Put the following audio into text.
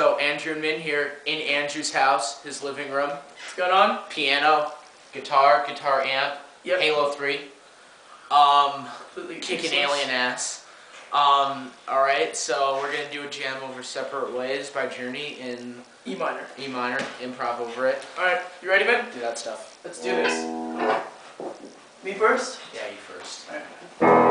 So Andrew and Minh here in Andrew's house, his living room. What's going on? Piano, guitar, guitar amp, Yep. Halo 3. Um, Completely kicking alien ass. Um, alright, so we're gonna do a jam over Separate Ways by Journey in E minor. E minor, improv over it. Alright, you ready, man? Do that stuff. Let's do this. Me first? Yeah, you first. Alright.